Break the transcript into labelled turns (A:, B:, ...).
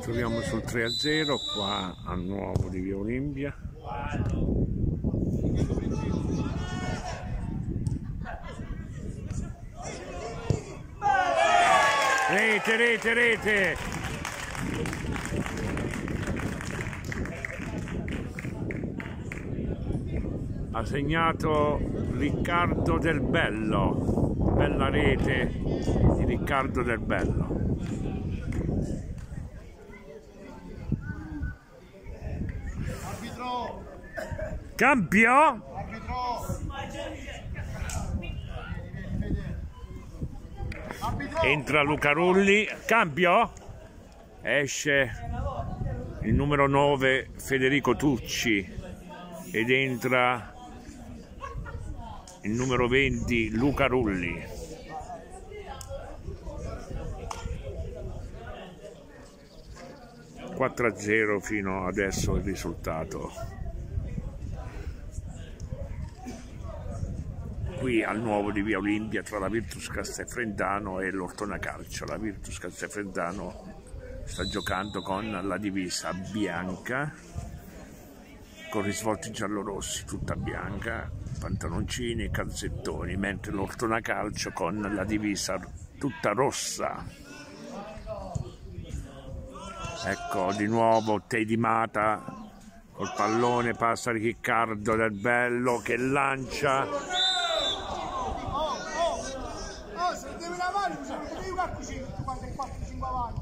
A: troviamo sul 3-0 qua a nuovo di via Olimpia. Rete rete rete. Ha segnato Riccardo Del Bello. Bella rete di Riccardo Del Bello Cambio. Entra Luca Rulli. Cambio. Esce il numero 9 Federico Tucci ed entra il numero 20 Luca Rulli. A 0 fino adesso il risultato. Qui al nuovo di Via Olimpia tra la Virtus Castelfrentano e l'Ortona Calcio. La Virtus Castelfrentano sta giocando con la divisa bianca con risvolti giallorossi, tutta bianca, pantaloncini e calzettoni, mentre l'Ortona Calcio con la divisa tutta rossa. Ecco di nuovo Teddy Mata col pallone passa Riccardo del Bello che lancia fugir, tu vai ter que fugir embalado.